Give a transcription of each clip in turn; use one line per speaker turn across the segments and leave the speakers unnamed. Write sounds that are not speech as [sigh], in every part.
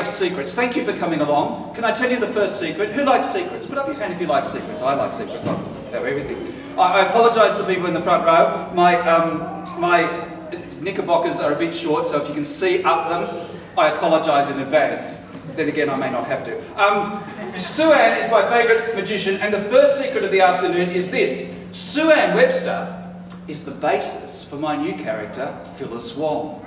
of
secrets. Thank you for coming along. Can I tell you the first secret? Who likes secrets? Put up your hand if you like secrets. I like secrets. I have everything. I, I apologise to the people in the front row. My, um, my knickerbockers are a bit short, so if you can see up them, I apologise in advance. Then again, I may not have to. Um, Anne is my favourite magician, and the first secret of the afternoon is this. Sue Anne Webster is the basis for my new character, Phyllis Wong.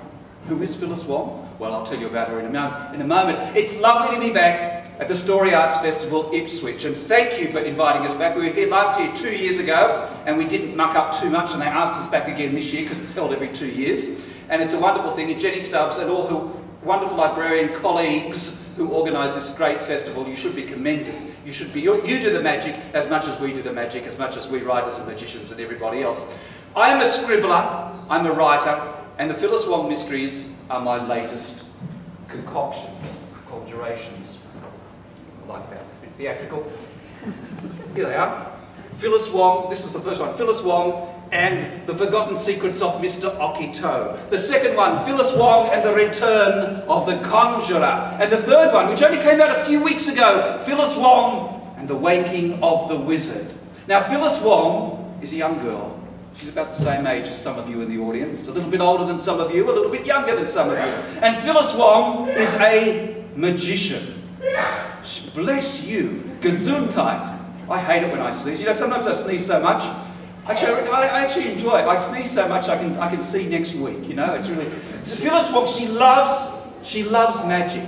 Who is Phyllis Wong? Well, I'll tell you about her in a, mo- in a moment. It's lovely to be back at the Story Arts Festival Ipswich, and thank you for inviting us back. We were here last year, two years ago, and we didn't muck up too much, and they asked us back again this year because it's held every two years. And it's a wonderful thing, and Jenny Stubbs and all her wonderful librarian colleagues who organise this great festival, you should be commended. You should be, you do the magic as much as we do the magic, as much as we writers and magicians and everybody else. I am a scribbler, I'm a writer, and the Phyllis Wong Mysteries are my latest concoctions, conjurations. I like that, a bit theatrical. [laughs] Here they are. Phyllis Wong, this is the first one, Phyllis Wong and the Forgotten Secrets of Mr. Okito. The second one, Phyllis Wong and the Return of the Conjurer. And the third one, which only came out a few weeks ago, Phyllis Wong and the Waking of the Wizard. Now, Phyllis Wong is a young girl. She's about the same age as some of you in the audience, a little bit older than some of you, a little bit younger than some of you. And Phyllis Wong is a magician. Bless you. Gesundheit. I hate it when I sneeze. You know, sometimes I sneeze so much. Actually, I, I actually enjoy it. I sneeze so much I can, I can see next week, you know. It's really... So Phyllis Wong, she loves, she loves magic.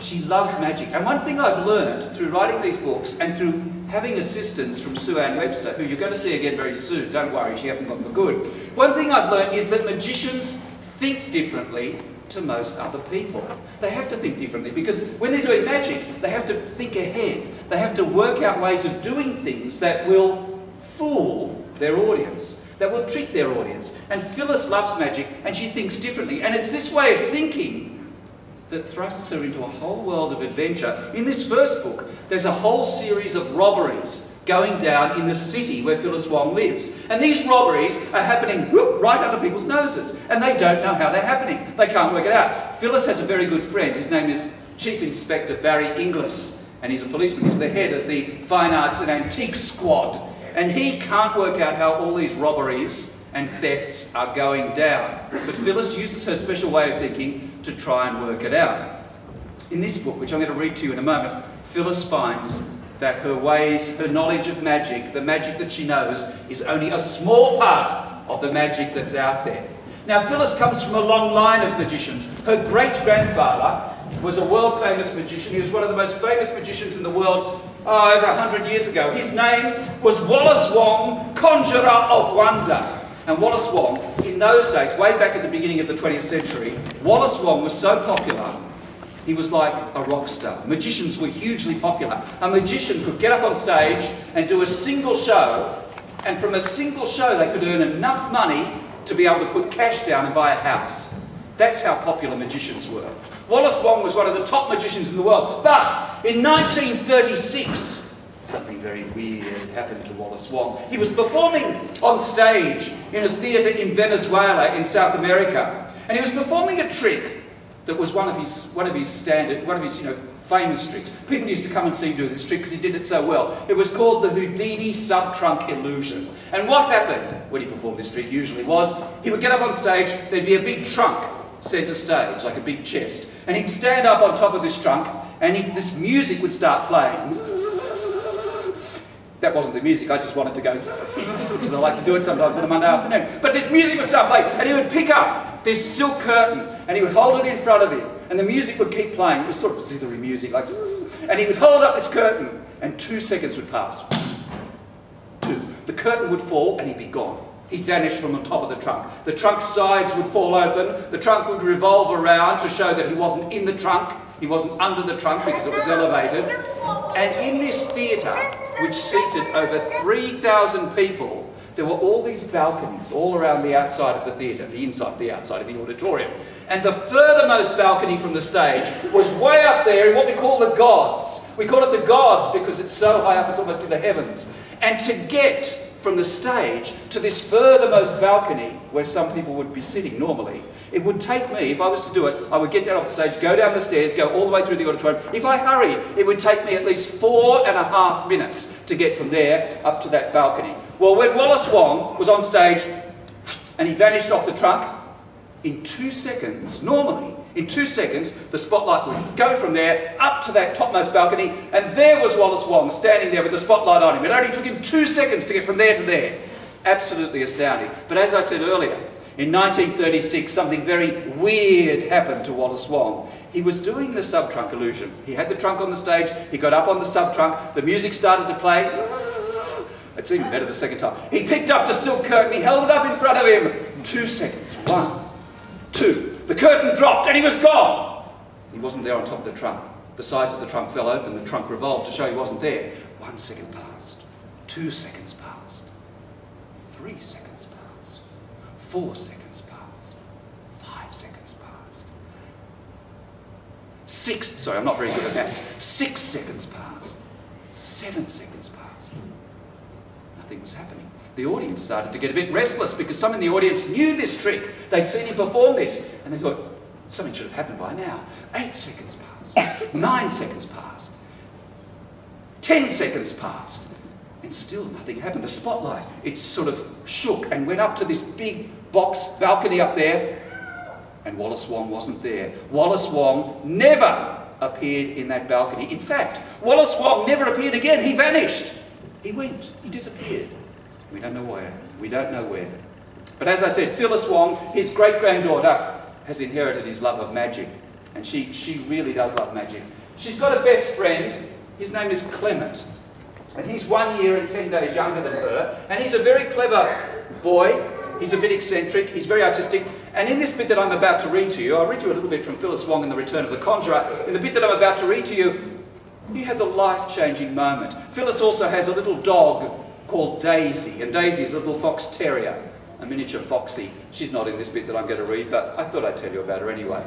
She loves magic. And one thing I've learned through writing these books and through having assistance from Sue Anne Webster, who you're going to see again very soon, don't worry, she hasn't gone for good. One thing I've learned is that magicians think differently to most other people. They have to think differently because when they're doing magic, they have to think ahead. They have to work out ways of doing things that will fool their audience, that will trick their audience. And Phyllis loves magic and she thinks differently. And it's this way of thinking that thrusts her into a whole world of adventure. In this first book, there's a whole series of robberies going down in the city where Phyllis Wong lives. And these robberies are happening whoop, right under people's noses, and they don't know how they're happening. They can't work it out. Phyllis has a very good friend. His name is Chief Inspector Barry Inglis, and he's a policeman. He's the head of the Fine Arts and Antiques Squad. And he can't work out how all these robberies and thefts are going down. But Phyllis uses her special way of thinking to try and work it out. In this book, which I'm going to read to you in a moment, Phyllis finds that her ways, her knowledge of magic, the magic that she knows, is only a small part of the magic that's out there. Now, Phyllis comes from a long line of magicians. Her great-grandfather was a world-famous magician. He was one of the most famous magicians in the world oh, over a hundred years ago. His name was Wallace Wong, Conjurer of Wonder. And Wallace Wong, in those days, way back at the beginning of the 20th century, Wallace Wong was so popular he was like a rock star. Magicians were hugely popular. A magician could get up on stage and do a single show, and from a single show they could earn enough money to be able to put cash down and buy a house. That's how popular magicians were. Wallace Wong was one of the top magicians in the world, but in 1936, something very weird happened to Wallace Wong. He was performing on stage in a theatre in Venezuela in South America, and he was performing a trick that was one of his one of his standard, one of his you know famous tricks. People used to come and see him do this trick because he did it so well. It was called the Houdini sub-trunk illusion. And what happened when he performed this trick usually was he would get up on stage, there'd be a big trunk centre stage, like a big chest, and he'd stand up on top of this trunk, and he, this music would start playing. That wasn't the music. I just wanted to go [laughs] because I like to do it sometimes on a Monday afternoon. But this music would start playing, and he would pick up this silk curtain, and he would hold it in front of him, and the music would keep playing. It was sort of zithery music, like, [laughs] and he would hold up this curtain, and two seconds would pass. Two. The curtain would fall, and he'd be gone. He'd vanish from the top of the trunk. The trunk sides would fall open. The trunk would revolve around to show that he wasn't in the trunk. He wasn't under the trunk because it was elevated. And in this theatre, which seated over 3,000 people, there were all these balconies all around the outside of the theatre, the inside, the outside of the auditorium. And the furthermost balcony from the stage was way up there in what we call the gods. We call it the gods because it's so high up it's almost in the heavens. And to get from the stage to this furthermost balcony where some people would be sitting normally. It would take me, if I was to do it, I would get down off the stage, go down the stairs, go all the way through the auditorium. If I hurried, it would take me at least four and a half minutes to get from there up to that balcony. Well, when Wallace Wong was on stage and he vanished off the trunk, in two seconds, normally, in two seconds, the spotlight would go from there up to that topmost balcony, and there was Wallace Wong standing there with the spotlight on him. It only took him two seconds to get from there to there. Absolutely astounding. But as I said earlier, in 1936, something very weird happened to Wallace Wong. He was doing the sub-trunk illusion. He had the trunk on the stage, he got up on the sub-trunk, the music started to play. It's even better the second time. He picked up the silk curtain, he held it up in front of him. Two seconds. One, two, the curtain dropped and he was gone. He wasn't there on top of the trunk. The sides of the trunk fell open, the trunk revolved to show he wasn't there. One second passed. Two seconds passed. Three seconds passed. Four seconds passed. Five seconds passed. Six, sorry, I'm not very good at maths. Six seconds passed. Seven seconds passed. Nothing was happening the audience started to get a bit restless because some in the audience knew this trick. They'd seen him perform this. And they thought, something should have happened by now. Eight seconds passed. [laughs] Nine seconds passed. Ten seconds passed. And still nothing happened. The spotlight, it sort of shook and went up to this big box balcony up there. And Wallace Wong wasn't there. Wallace Wong never appeared in that balcony. In fact, Wallace Wong never appeared again. He vanished. He went. He disappeared. We don't know where. We don't know where. But as I said, Phyllis Wong, his great-granddaughter, has inherited his love of magic. And she, she really does love magic. She's got a best friend. His name is Clement. And he's one year and ten days younger than her. And he's a very clever boy. He's a bit eccentric. He's very artistic. And in this bit that I'm about to read to you, I'll read you a little bit from Phyllis Wong in The Return of the Conjurer. In the bit that I'm about to read to you, he has a life-changing moment. Phyllis also has a little dog called Daisy, and Daisy is a little fox terrier, a miniature foxy. She's not in this bit that I'm going to read, but I thought I'd tell you about her anyway.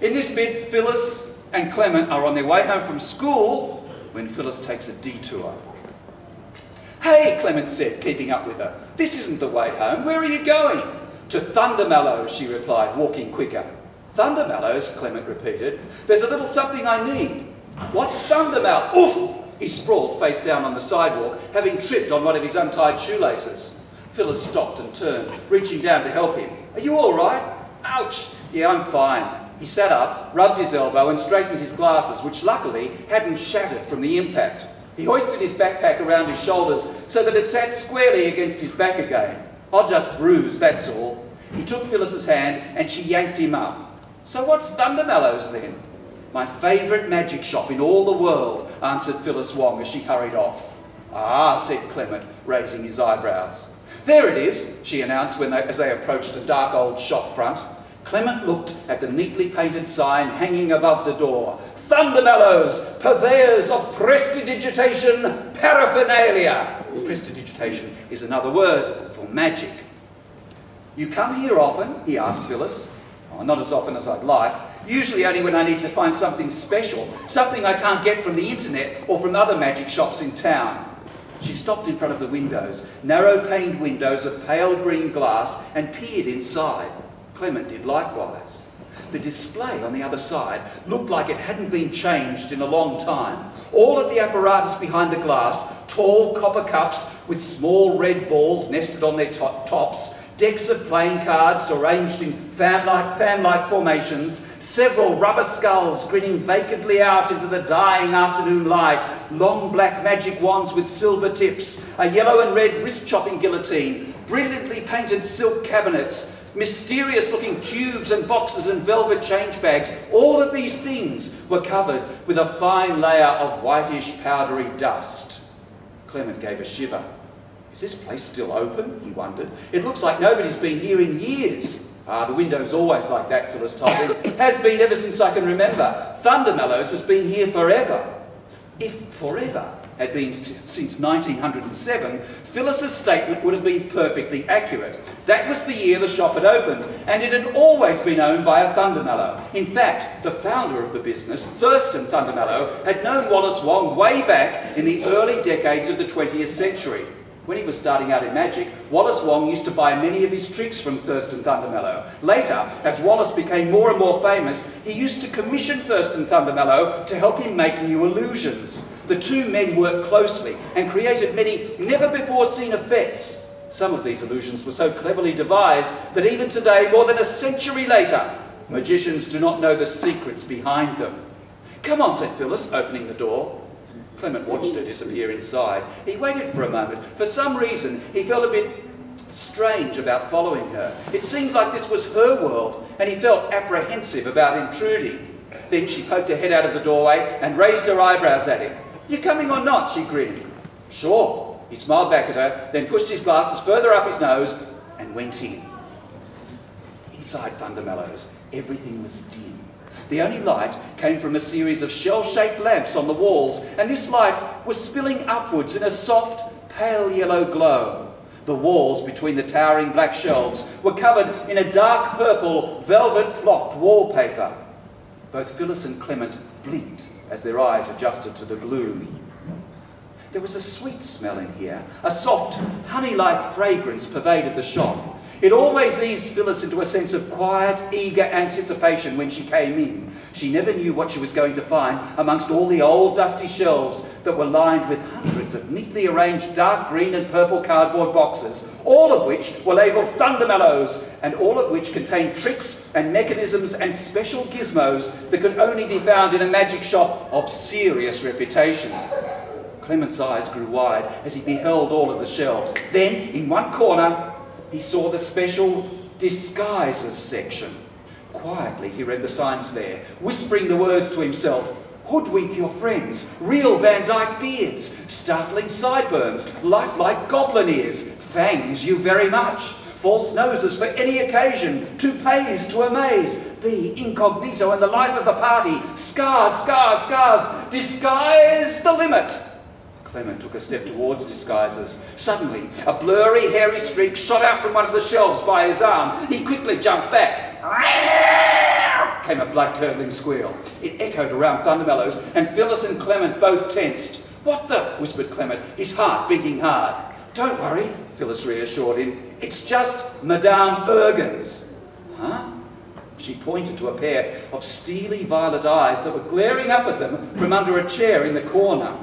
In this bit, Phyllis and Clement are on their way home from school when Phyllis takes a detour. Hey, Clement said, keeping up with her. This isn't the way home. Where are you going? To Thundermallows, she replied, walking quicker. Thundermallows, Clement repeated. There's a little something I need. What's Thundermallows? Oof! He sprawled face down on the sidewalk, having tripped on one of his untied shoelaces. Phyllis stopped and turned, reaching down to help him. Are you all right? Ouch! Yeah, I'm fine. He sat up, rubbed his elbow and straightened his glasses, which luckily hadn't shattered from the impact. He hoisted his backpack around his shoulders so that it sat squarely against his back again. I'll just bruise, that's all. He took Phyllis's hand and she yanked him up. So what's Thundermallows then? My favourite magic shop in all the world, answered Phyllis Wong as she hurried off. Ah, said Clement, raising his eyebrows. There it is, she announced when they, as they approached a dark old shop front. Clement looked at the neatly painted sign hanging above the door. Thundermallows, purveyors of prestidigitation paraphernalia. Prestidigitation is another word for magic. You come here often? he asked Phyllis. Oh, not as often as I'd like, usually only when I need to find something special, something I can't get from the internet or from other magic shops in town. She stopped in front of the windows, narrow-paned windows of pale green glass, and peered inside. Clement did likewise. The display on the other side looked like it hadn't been changed in a long time. All of the apparatus behind the glass, tall copper cups with small red balls nested on their to tops, decks of playing cards arranged in fan-like fan -like formations, several rubber skulls grinning vacantly out into the dying afternoon light, long black magic wands with silver tips, a yellow and red wrist chopping guillotine, brilliantly painted silk cabinets, mysterious looking tubes and boxes and velvet change bags. All of these things were covered with a fine layer of whitish powdery dust. Clement gave a shiver. Is this place still open? He wondered. It looks like nobody's been here in years. Ah, the window's always like that, Phyllis told him. has been ever since I can remember. Thundermellows has been here forever. If forever had been since 1907, Phyllis's statement would have been perfectly accurate. That was the year the shop had opened, and it had always been owned by a Thundermellow. In fact, the founder of the business, Thurston Thundermellow, had known Wallace Wong way back in the early decades of the 20th century. When he was starting out in magic, Wallace Wong used to buy many of his tricks from Thurston Thundermellow. Later, as Wallace became more and more famous, he used to commission Thurston Thundermellow to help him make new illusions. The two men worked closely and created many never-before-seen effects. Some of these illusions were so cleverly devised that even today, more than a century later, magicians do not know the secrets behind them. Come on, said Phyllis, opening the door. Clement watched her disappear inside. He waited for a moment. For some reason, he felt a bit strange about following her. It seemed like this was her world, and he felt apprehensive about intruding. Then she poked her head out of the doorway and raised her eyebrows at him. You coming or not? she grinned. Sure. He smiled back at her, then pushed his glasses further up his nose and went in. Inside Thundermellows, everything was dim. The only light came from a series of shell-shaped lamps on the walls, and this light was spilling upwards in a soft, pale yellow glow. The walls between the towering black shelves were covered in a dark purple, velvet-flocked wallpaper. Both Phyllis and Clement blinked as their eyes adjusted to the gloom. There was a sweet smell in here. A soft, honey-like fragrance pervaded the shop. It always eased Phyllis into a sense of quiet, eager anticipation when she came in. She never knew what she was going to find amongst all the old dusty shelves that were lined with hundreds of neatly arranged dark green and purple cardboard boxes, all of which were labelled Thundermellows, and all of which contained tricks and mechanisms and special gizmos that could only be found in a magic shop of serious reputation. Clement's eyes grew wide as he beheld all of the shelves. Then, in one corner, he saw the special disguises section. Quietly, he read the signs there, whispering the words to himself. Hoodwink your friends, real Van Dyke beards, startling sideburns, lifelike goblin ears, fangs you very much, false noses for any occasion, toupees to amaze, be incognito in the life of the party, scars, scars, scars, disguise the limit. Clement took a step towards disguises. Suddenly, a blurry, hairy streak shot out from one of the shelves by his arm. He quickly jumped back. Came a blood-curdling squeal. It echoed around Thundermellows, and Phyllis and Clement both tensed. What the? whispered Clement, his heart beating hard. Don't worry, Phyllis reassured him. It's just Madame Ergens. Huh? She pointed to a pair of steely violet eyes that were glaring up at them from under a chair in the corner.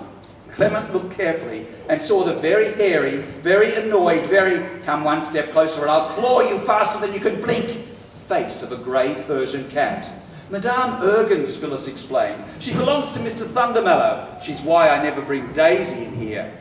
Clement looked carefully and saw the very hairy, very annoyed, very, come one step closer and I'll claw you faster than you can blink, face of a grey Persian cat. Madame Ergens, Phyllis explained. She belongs to Mr. Thundermellow. She's why I never bring Daisy in here.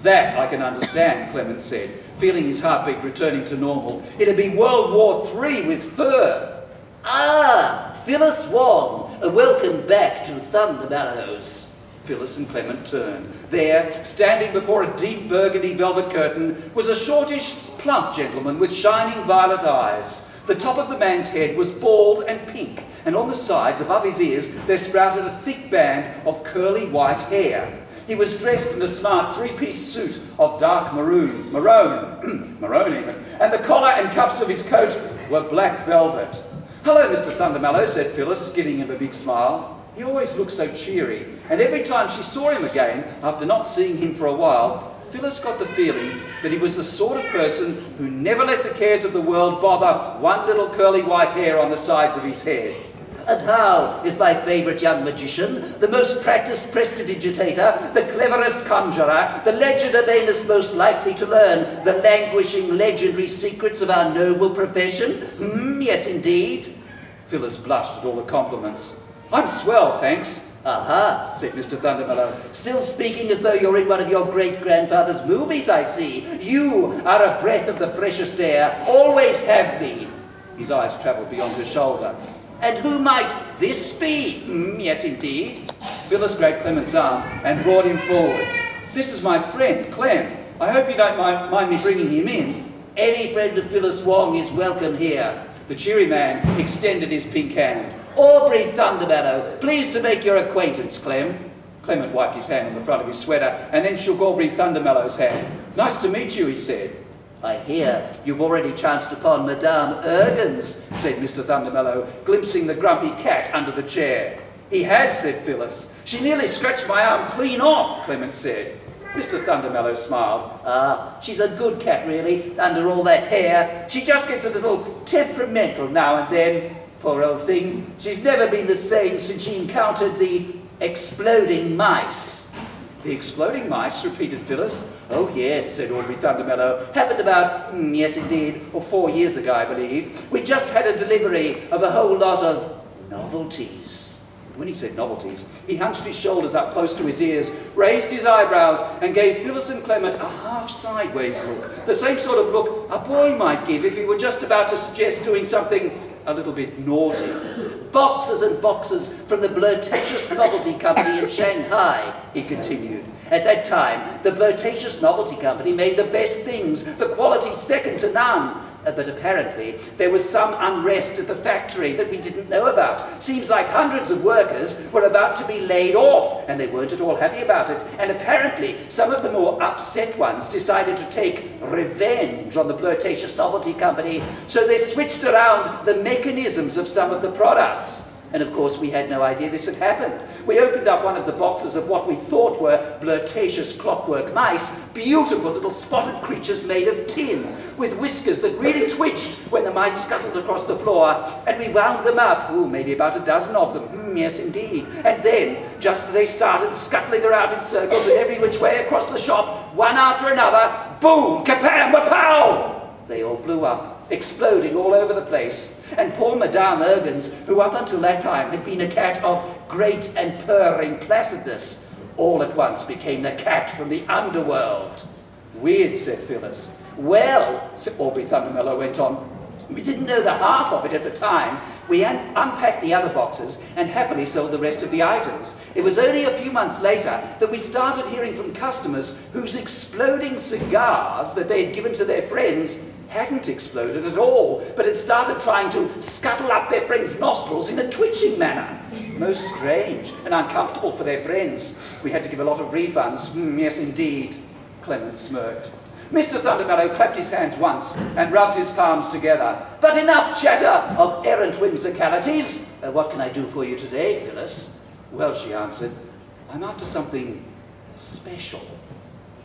That I can understand, Clement said, feeling his heartbeat returning to normal. It'd be World War III with fur.
Ah, Phyllis Wong. Welcome back to Thundermellows.
Phyllis and Clement turned. There, standing before a deep burgundy velvet curtain, was a shortish, plump gentleman with shining violet eyes. The top of the man's head was bald and pink, and on the sides, above his ears, there sprouted a thick band of curly white hair. He was dressed in a smart three-piece suit of dark maroon, maroon, [clears throat] maroon even, and the collar and cuffs of his coat were black velvet. Hello, Mr. Thundermellow, said Phyllis, giving him a big smile. He always looked so cheery, and every time she saw him again, after not seeing him for a while, Phyllis got the feeling that he was the sort of person who never let the cares of the world bother one little curly white hair on the sides of his head.
And how is my favourite young magician, the most practised prestidigitator, the cleverest conjurer, the legerdemainest most likely to learn the languishing legendary secrets of our noble profession? Hmm, yes, indeed.
Phyllis blushed at all the compliments. I'm swell, thanks.
Aha, said Mr. Thundermellow, still speaking as though you're in one of your great-grandfather's movies, I see. You are a breath of the freshest air, always have been.
His eyes travelled beyond her shoulder.
And who might this be? Mm, yes, indeed.
Phyllis grabbed Clement's arm and brought him forward. This is my friend, Clem. I hope you don't mind, mind me bringing him in.
Any friend of Phyllis Wong is welcome here.
The cheery man extended his pink hand.
Aubrey Thundermellow, pleased to make your acquaintance, Clem.
Clement wiped his hand on the front of his sweater and then shook Aubrey Thundermellow's hand. Nice to meet you, he said.
I hear you've already chanced upon Madame Ergens, said Mr. Thundermellow, glimpsing the grumpy cat under the chair.
He has, said Phyllis. She nearly scratched my arm clean off, Clement said. Mr. Thundermellow smiled.
Ah, she's a good cat, really, under all that hair. She just gets a little temperamental now and then. Poor old thing. She's never been the same since she encountered the exploding mice.
The exploding mice, repeated Phyllis.
Oh, yes, said Aubrey Thundermellow. Happened about, mm, yes, indeed, or four years ago, I believe. We just had a delivery of a whole lot of novelties.
When he said novelties, he hunched his shoulders up close to his ears, raised his eyebrows, and gave Phyllis and Clement a half sideways look. The same sort of look a boy might give if he were just about to suggest doing something a little bit naughty.
Boxes and boxes from the Blurtatious Novelty Company in Shanghai, he continued. At that time, the Blurtatious Novelty Company made the best things, the quality second to none. Uh, but apparently there was some unrest at the factory that we didn't know about. Seems like hundreds of workers were about to be laid off, and they weren't at all happy about it. And apparently some of the more upset ones decided to take revenge on the Blurtatious Novelty Company, so they switched around the mechanisms of some of the products. And of course, we had no idea this had happened. We opened up one of the boxes of what we thought were blurtatious clockwork mice, beautiful little spotted creatures made of tin, with whiskers that really twitched when the mice scuttled across the floor, and we wound them up, ooh, maybe about a dozen of them, mm, yes indeed. And then, just as they started scuttling around in circles in every which way across the shop, one after another, boom, kapam, wapow! They all blew up, exploding all over the place. And poor Madame Ergens, who up until that time had been a cat of great and purring placidness, all at once became the cat from the underworld.
Weird, said Phyllis.
Well, said Aubrey Thundermellow went on, we didn't know the half of it at the time. We un unpacked the other boxes and happily sold the rest of the items. It was only a few months later that we started hearing from customers whose exploding cigars that they had given to their friends hadn't exploded at all, but had started trying to scuttle up their friends' nostrils in a twitching manner. Most strange and uncomfortable for their friends. We had to give a lot of refunds. Mm, yes, indeed. Clement smirked. Mr. Thundermellow clapped his hands once and rubbed his palms together. But enough chatter of errant whimsicalities. Uh, what can I do for you today, Phyllis?
Well, she answered, I'm after something special.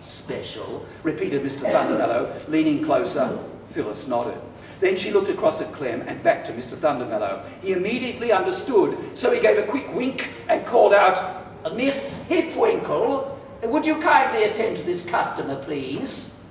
Special, repeated Mr. Thundermellow, leaning closer.
Phyllis nodded. Then she looked across at Clem and back to Mr. Thundermellow. He immediately understood, so he gave a quick wink and called out,
Miss Hipwinkle, would you kindly attend to this customer, please?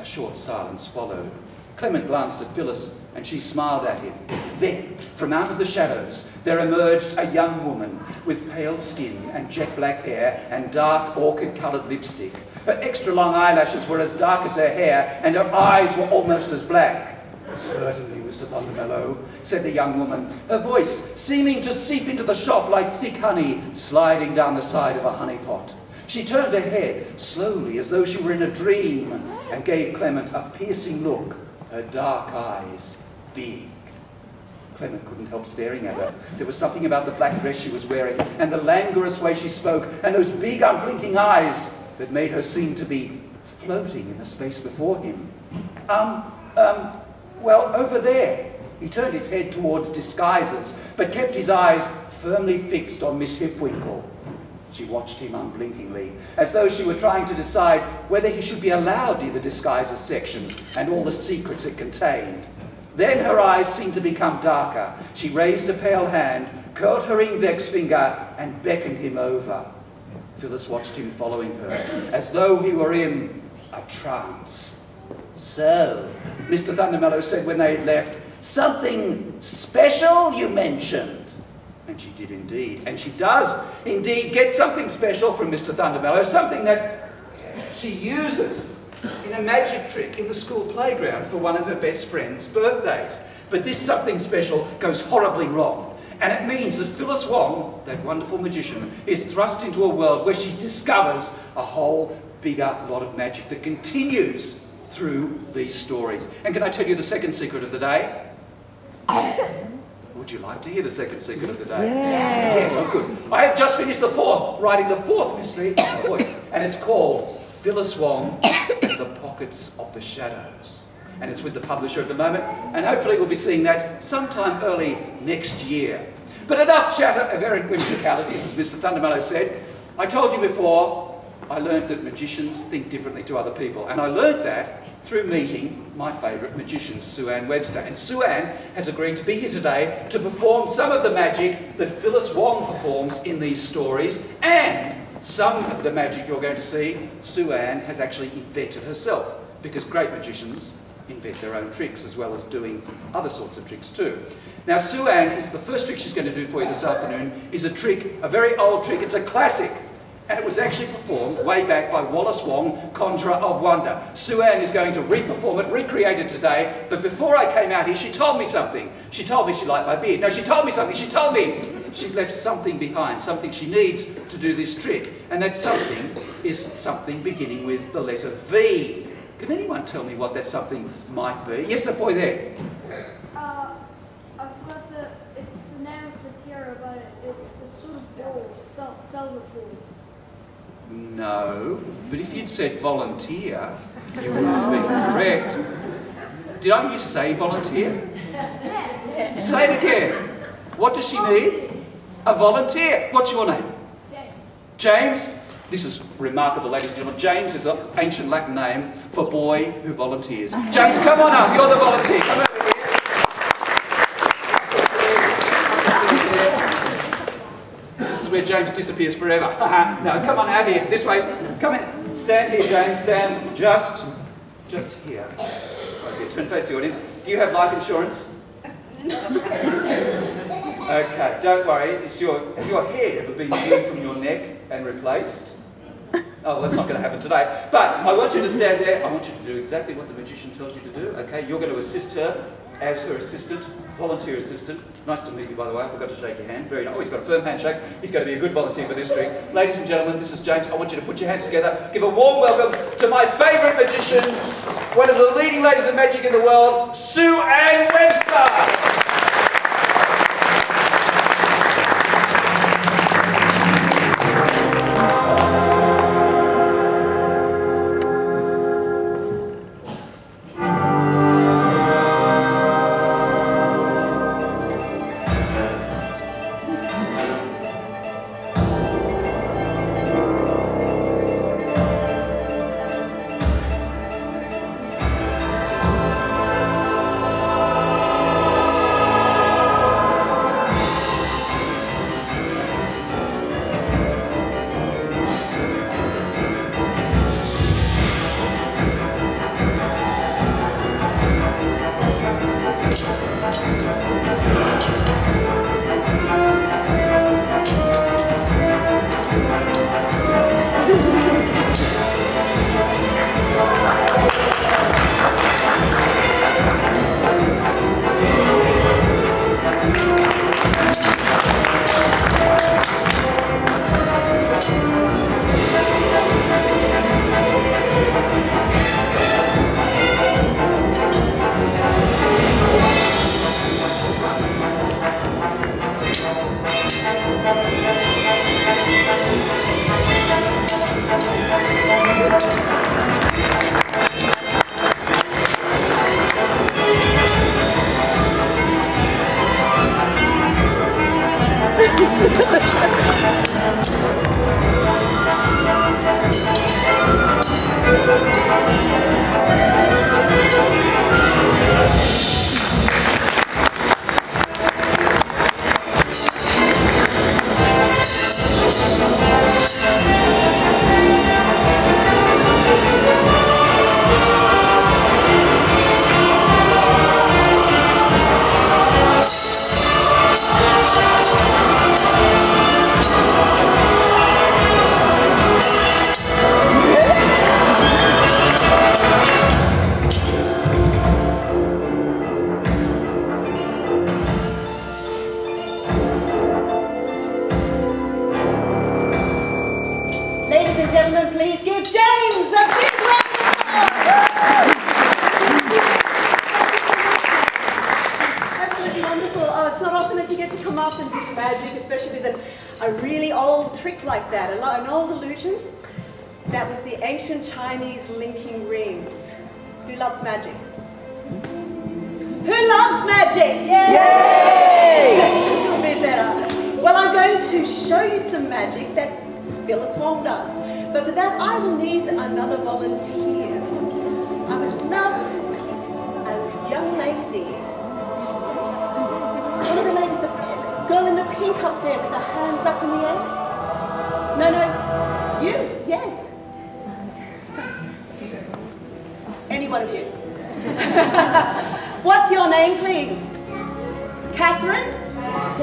A short silence followed. Clement glanced at Phyllis and she smiled at him. Then, from out of the shadows, there emerged a young woman with pale skin and jet black hair and dark orchid-coloured lipstick. Her extra long eyelashes were as dark as her hair and her eyes were almost as black. Certainly, Mr. Thundermellow, said the young woman, her voice seeming to seep into the shop like thick honey sliding down the side of a honey pot. She turned her head slowly as though she were in a dream and gave Clement a piercing look, her dark eyes big. Clement couldn't help staring at her. There was something about the black dress she was wearing and the languorous way she spoke and those big unblinking eyes that made her seem to be floating in the space before him. Um, um, well, over there. He turned his head towards disguisers, but kept his eyes firmly fixed on Miss Hipwinkle. She watched him unblinkingly, as though she were trying to decide whether he should be allowed near the disguisers section and all the secrets it contained. Then her eyes seemed to become darker. She raised a pale hand, curled her index finger, and beckoned him over. Phyllis watched him following her, as though he were in a trance.
So,
Mr. Thundermellow said when they had left,
Something special you mentioned.
And she did indeed. And she does indeed get something special from Mr. Thundermellow, something that she uses in a magic trick in the school playground for one of her best friend's birthdays. But this something special goes horribly wrong. And it means that Phyllis Wong, that wonderful magician, is thrust into a world where she discovers a whole bigger lot of magic that continues through these stories. And can I tell you the second secret of the day? [laughs] Would you like to hear the second secret of the day? Yes. Yes, oh good. I have just finished the fourth, writing the fourth mystery, and it's called Phyllis Wong and the Pockets of the Shadows. And it's with the publisher at the moment, and hopefully we'll be seeing that sometime early next year. But enough chatter of errant whimsicalities, as Mr. Thundermellow said. I told you before, I learned that magicians think differently to other people, and I learned that through meeting my favourite magician, Sue Anne Webster. And Sue Anne has agreed to be here today to perform some of the magic that Phyllis Wong performs in these stories, and some of the magic you're going to see, Sue Anne has actually invented herself, because great magicians invent their own tricks as well as doing other sorts of tricks too. Now Sue Anne is the first trick she's going to do for you this afternoon is a trick, a very old trick, it's a classic and it was actually performed way back by Wallace Wong, Conjurer of Wonder. Sue Anne is going to re-perform it, recreate it today, but before I came out here, she told me something. She told me she liked my beard. No, she told me something. She told me she left something behind, something she needs to do this trick. And that something is something beginning with the letter V. Can anyone tell me what that something might be? Yes, the boy there.
Uh, I've got the, it's the name of the tiara, but it's a sort of ball, velvet ball.
No, but if you'd said volunteer, you would have been correct. Did I you say volunteer? Say it again. What does she need? A volunteer. What's your name?
James.
James? This is remarkable, ladies and gentlemen. James is an ancient Latin name for boy who volunteers. James, come on up. You're the volunteer. Where James disappears forever. [laughs] now, come on out here. This way. Come in. Stand here, James. Stand just, just here. Right here. Turn face the audience. Do you have life insurance? [laughs] Okay, don't worry. It's your, has your head ever been removed from your neck and replaced? Oh, well, that's not going to happen today. But I want you to stand there. I want you to do exactly what the magician tells you to do. Okay, you're going to assist her as her assistant, volunteer assistant. Nice to meet you, by the way. I forgot to shake your hand. Very nice. Oh, he's got a firm handshake. He's going to be a good volunteer for this trick. Ladies and gentlemen, this is James. I want you to put your hands together. Give a warm welcome to my favourite magician, one of the leading ladies of magic in the world, Sue Anne Webster.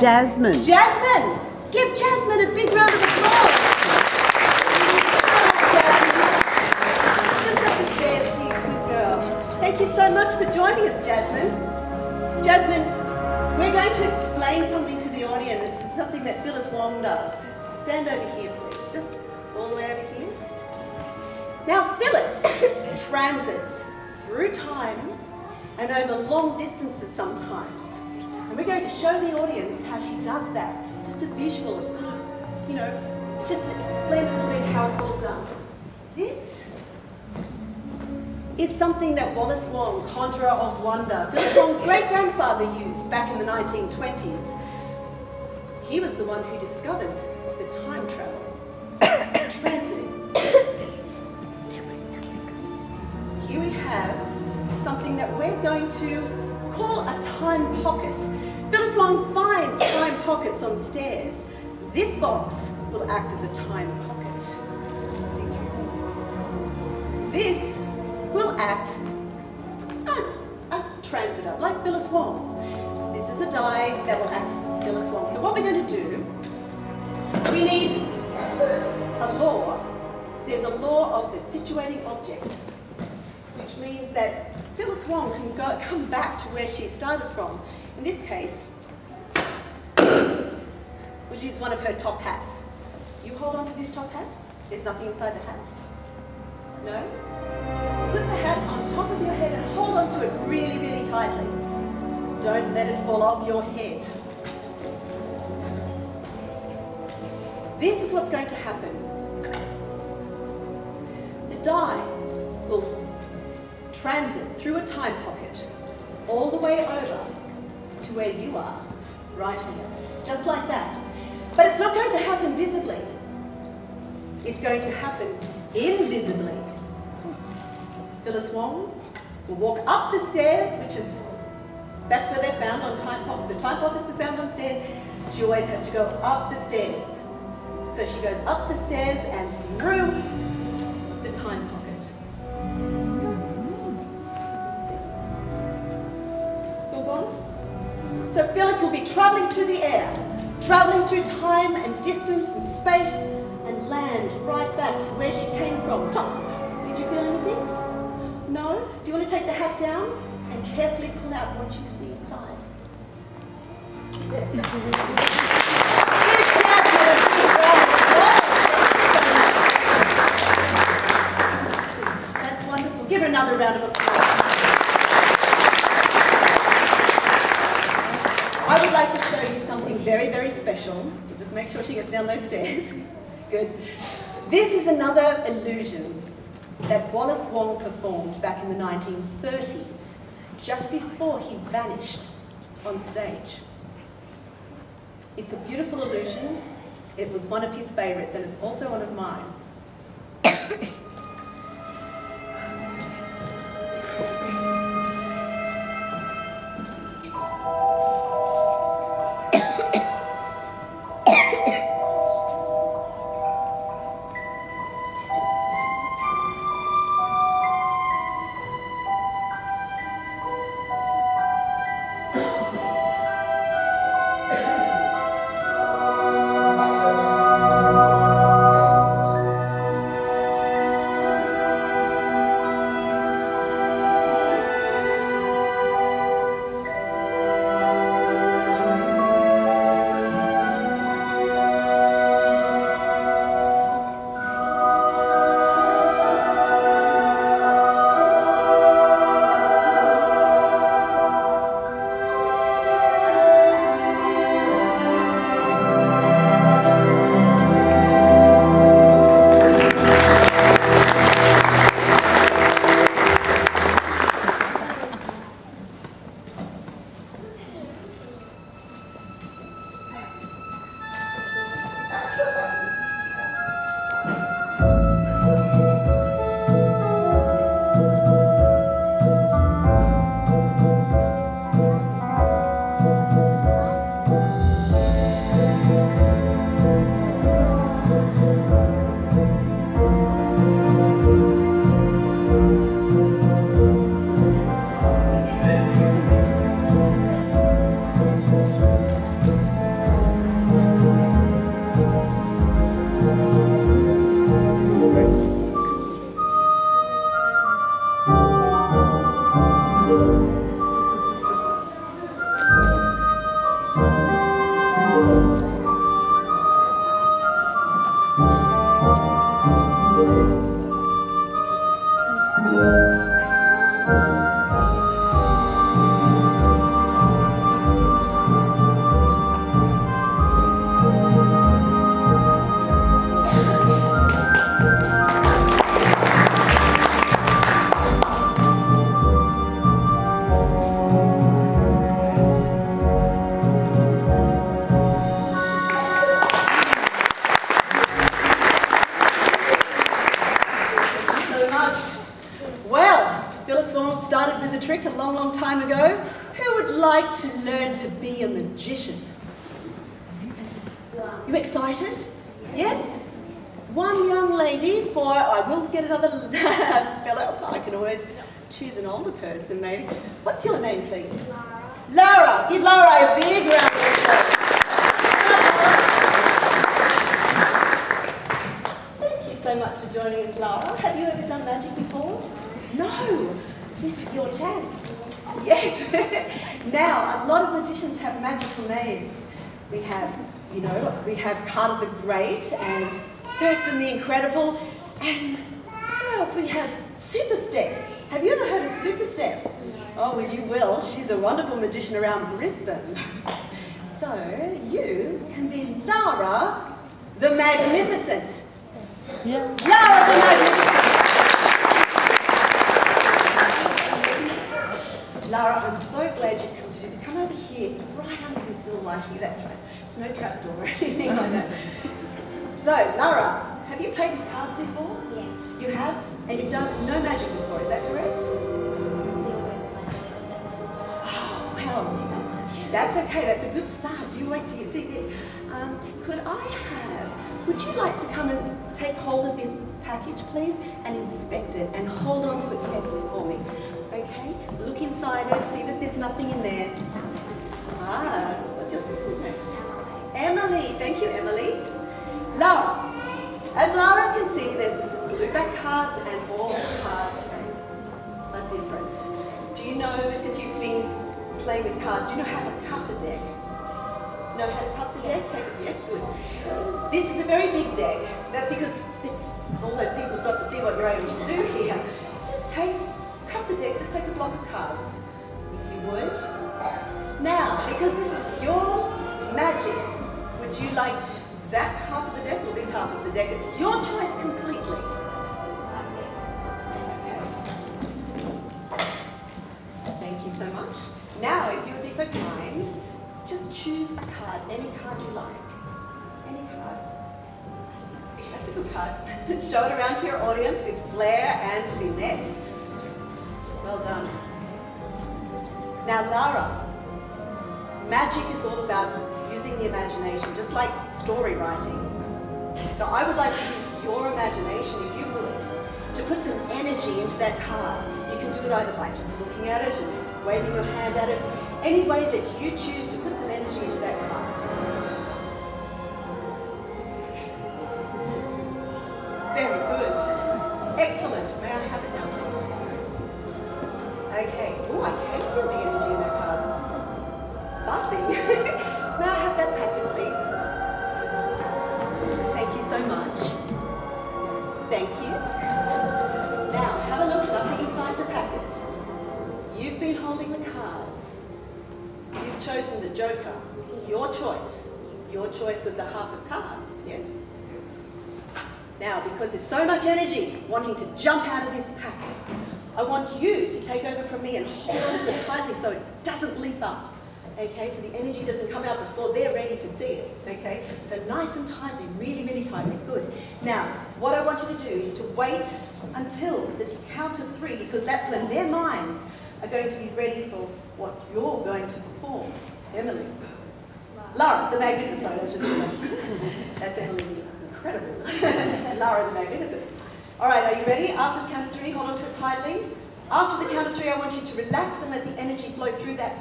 Jasmine.
Jasmine! Give Jasmine a big round of applause. Just up the stairs here, good girl. Thank you so much for joining us, Jasmine. Jasmine, we're going to explain something to the audience. It's something that Phyllis Wong does. Stand over here, please. Just all the way over here. Now, Phyllis [laughs] transits through time and over long distances sometimes. And we're going to show the audience how she does that. Just a visual, sort of, you know, just to explain a little bit how it's all done. This is something that Wallace Wong, conjurer of wonder, Philip Wong's great-grandfather used back in the 1920s. He was the one who discovered the time travel, transiting. [coughs] Here we have something that we're going to call a time pocket. Phyllis Wong finds time pockets on stairs. This box will act as a time pocket. This will act as a transitor, like Phyllis Wong. This is a die that will act as Phyllis Wong. So what we're going to do, we need a law. There's a law of the situating object which means that Phyllis Wong can go, come back to where she started from. In this case, we'll use one of her top hats. You hold on to this top hat. There's nothing inside the hat. No? Put the hat on top of your head and hold on to it really, really tightly. Don't let it fall off your head. This is what's going to happen. The die will transit through a time pocket all the way over to where you are, right here, just like that. But it's not going to happen visibly. It's going to happen invisibly. Phyllis Wong will walk up the stairs, which is, that's where they're found on time pockets. The time pockets are found on stairs. She always has to go up the stairs. So she goes up the stairs and through traveling through the air, traveling through time and distance and space, and land right back to where she came from. Huh. Did you feel anything? No? Do you want to take the hat down and carefully pull out what you see inside? Give Jasmine a big round of applause. That's wonderful. Give her another round of applause. I would like to show you something very, very Just make sure she gets down those stairs. [laughs] Good. This is another illusion that Wallace Wong performed back in the 1930s, just before he vanished on stage. It's a beautiful illusion. It was one of his favorites, and it's also one of mine. Started with a trick a long, long time ago. Who would like to learn to be a magician? You excited? Yes? One young lady for, I will get another [laughs] fellow, I can always choose an older person maybe. What's your name, please? Lara. Give Lara a big round of applause. Thank you so much for joining us, Lara. Have you ever done magic before? No. This is your chance. Yes. [laughs] now, a lot of magicians have magical names. We have, you know, we have Carter the Great and Thurston the Incredible, and who else? We have Super Steph. Have you ever heard of Super Steph? Oh, well, you will. She's a wonderful magician around Brisbane. [laughs] So, you can be Lara the Magnificent. Yeah. Lara the Magnificent. Lara, I'm so glad you've come to do this. Come over here, right under this little light here. That's right. There's no trapdoor or [laughs] anything like that. So, Lara, have you played with cards before?
Yes.
You have? And you've done no magic before, is that correct? Oh, well, that's okay. That's a good start. You wait till you see this. Um, could I have, would you like to come and take hold of this package, please, and inspect it and hold on to it carefully for me? Okay? Look inside it, see that there's nothing in there. Ah, what's your sister's name? Emily. Thank you, Emily. Lara. As Lara can see, there's blue back cards and all cards are different. Do you know, since you've been playing with cards, do you know how to cut a deck? Know how to cut the deck? Take it. Yes, good. This is a very big deck. That's because it's all those people have got to see what you're able to do here. Just take, cut the deck, just take a block of cards, if you would. Now, because this is your magic, would you like that half of the deck or this half of the deck? It's your choice completely. Okay. Thank you so much. Now, if you would be so kind, just choose a card, any card you like. Any card. That's a good card. [laughs] Show it around to your audience with flair and finesse. Well done. Now, Lara, magic is all about using the imagination, just like story writing. So I would like to use your imagination, if you would, to put some energy into that card. You can do it either by just looking at it or waving your hand at it, any way that you choose wait until the count of three, because that's when their minds are going to be ready for what you're going to perform. Emily. Lara, the Magnificent. Sorry, that was just [laughs] That's Emily, the incredible. [laughs] Lara, the Magnificent. All right, are you ready? After the count of three, hold on to it tightly. After the count of three, I want you to relax and let the energy flow through that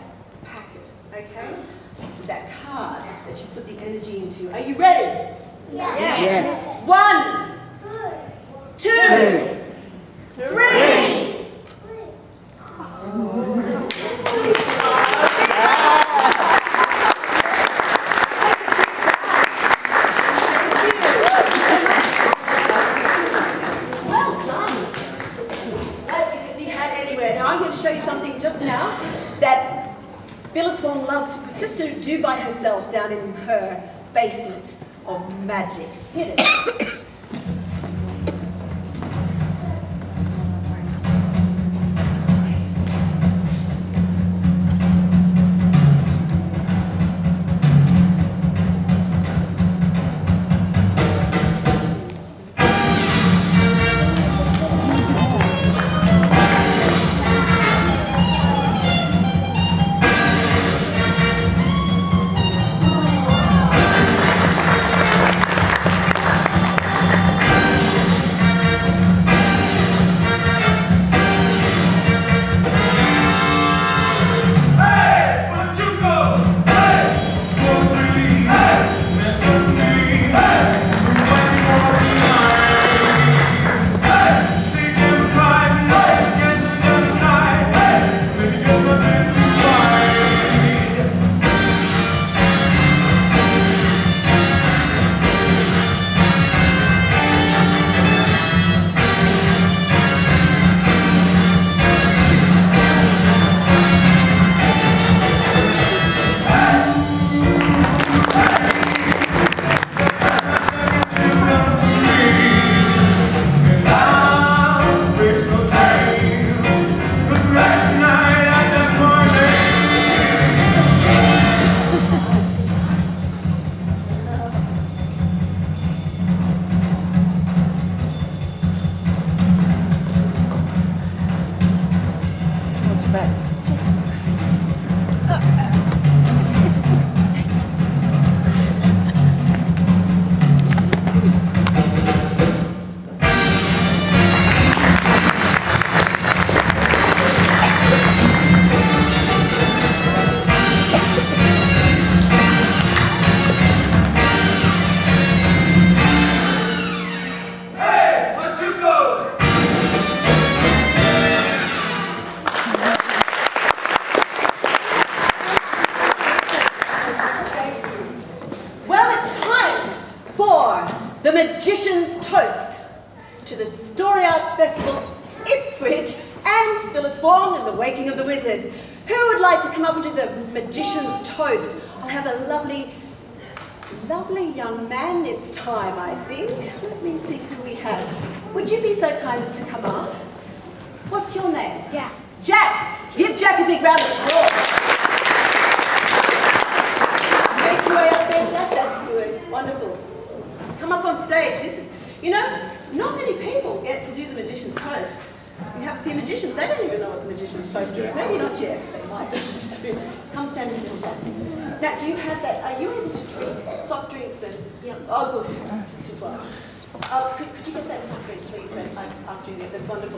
packet, okay? That card that you put the energy into. Are you ready?
Yes.
One, two, three. Well done. Magic can be had anywhere. Now I'm going to show you something just now that Phyllis Wong loves to just to do by herself down in her basement of magic. Here it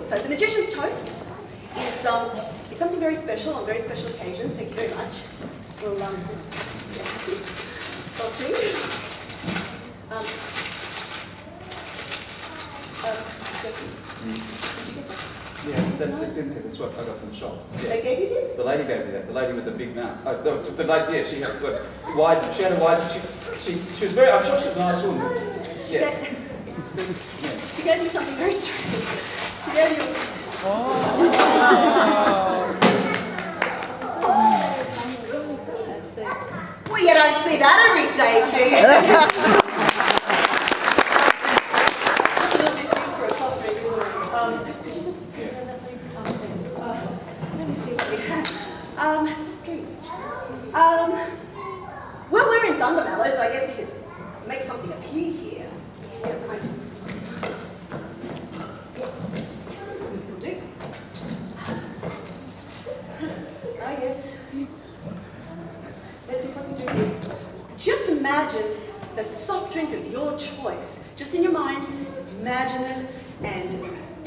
That's. So the Magician's Toast is um is something very special on very special occasions. Thank you very much. We'll um this, yeah, this soft drink. Um, uh, Jackie, did you get that?
Yeah, that's, in here. That's what I got from the shop.
They gave you this?
The lady gave me that. The lady with the big mouth. Oh, the, the lady, yeah, she had good wide. She had a wide. She, she, she was very. I'm sure she was a nice woman. Yeah. yeah. [laughs]
she gave me something very strange. Well, you don't see that every day, do you? [laughs] Just a little bit big for a soft drink, isn't it? Um, could, could you just take that, please? Um, thanks. Uh, let me see what we have. Um, soft drink. Um, well, we're in Thunder Mallows. I guess we could make something appear here. Yeah, I, yes. This will do. Ah, yes. Let's see if I can do this. Just imagine the soft drink of your choice. Just in your mind, imagine it and,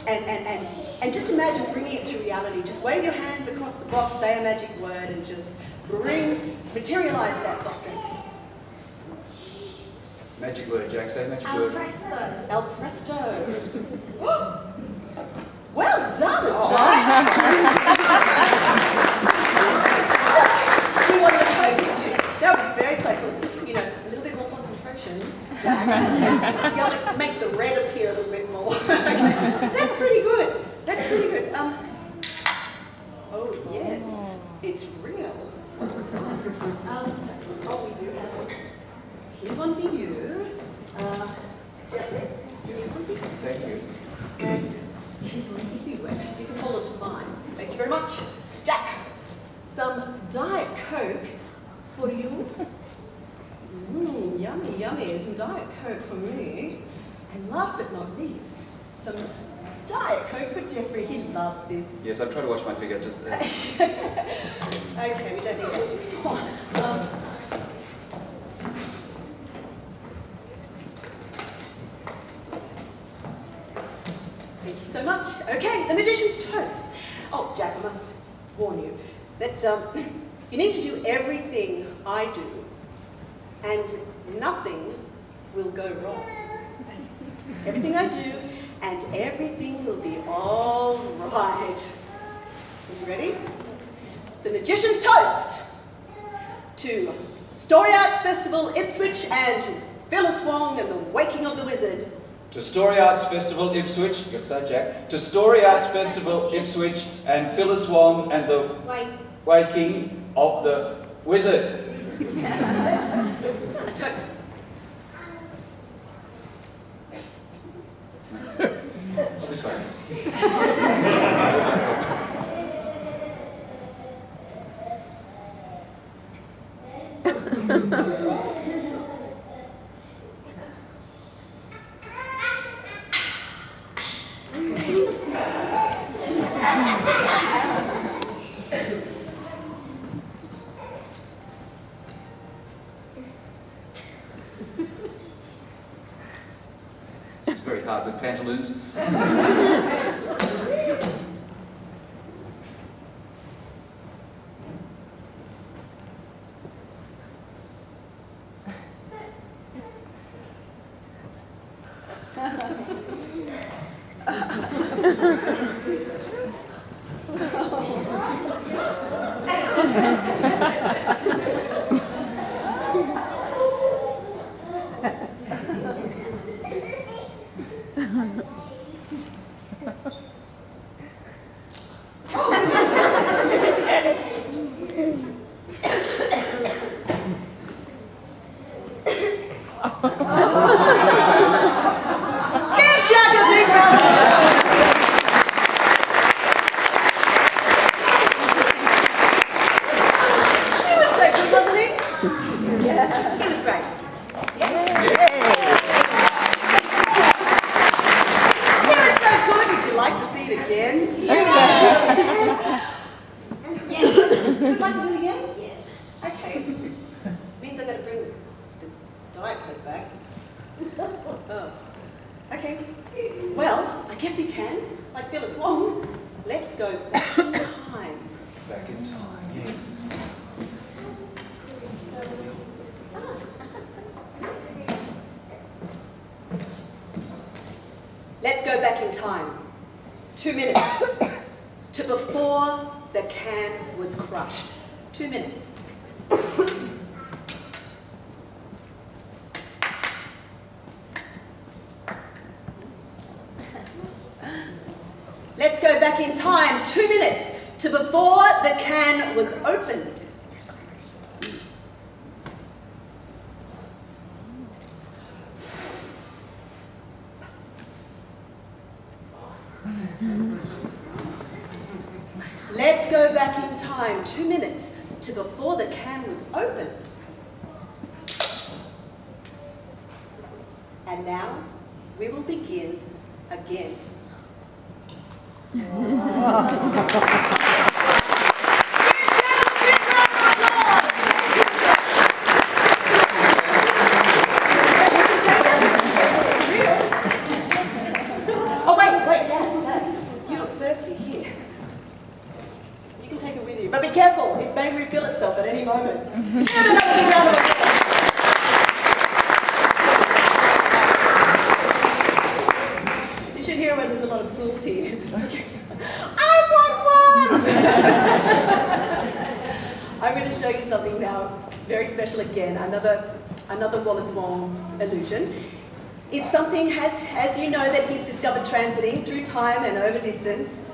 and, and, and, and just imagine bringing it to reality. Just wave your hands across the box, say a magic word, and just bring, materialize that soft drink.
Magic word, Jack. Say magic
Al
word.
presto.
El presto. [gasps] well done,
Oh.
Di. you wanted to code, did you? That was very close. Well, You know, a little bit more concentration. you got to make the red appear a little bit more. okay. [laughs] That's pretty good. That's pretty good. Um, oh, yes. it's real. Um, oh, we do have some. Here's one for you. Uh, here's one for you.
Thank you.
And here's one for you. You can hold it to mine. Thank you very much. Jack, some Diet Coke for you. Mmm, yummy, yummy. Some Diet Coke for me. And last but not least, some Diet Coke for Geoffrey. He loves this.
Yes, I'm trying to watch my figure. Just [laughs] uh,
Okay, we don't need that. [laughs] Um, Thank you so much. Okay, the magician's toast. Oh, Jack, I must warn you that um, you need to do everything I do, and nothing will go wrong. Everything I do, and everything will be all right. Are you ready? The Magician's Toast to Story Arts Festival Ipswich and to Phyllis Wong and the Waking of the Wizard.
to Story Arts Festival Ipswich. You got that, Jack? To Story Arts Festival Ipswich and Phyllis Wong and the
Wait.
Waking of the Wizard.
A [laughs] toast.
This way. [laughs] This is very hard with pantaloons. [laughs]
to before the can was opened. And now we will begin again. [laughs] Oh, wait, wait, Dad, Dad. You look thirsty here. You can take it with you, but be careful. It may refill itself at any moment. Give it another big round of applause. You should hear when there's a lot of schools here. I want one! I'm going to show you something now, very special again, another, another Wallace Wong illusion. It's something, as, as you know, that he's discovered transiting through time and over distance.